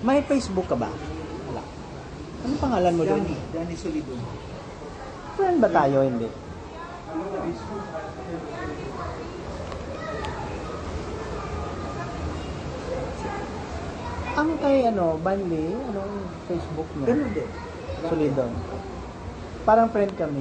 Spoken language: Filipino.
May Facebook ka ba? Wala. Ano pangalan mo doon? Danny, Danny Solido. Friend ba tayo? Hindi. Ang kay ano, Banli, anong Facebook niya? Ganun din. Solidon. Parang friend kami.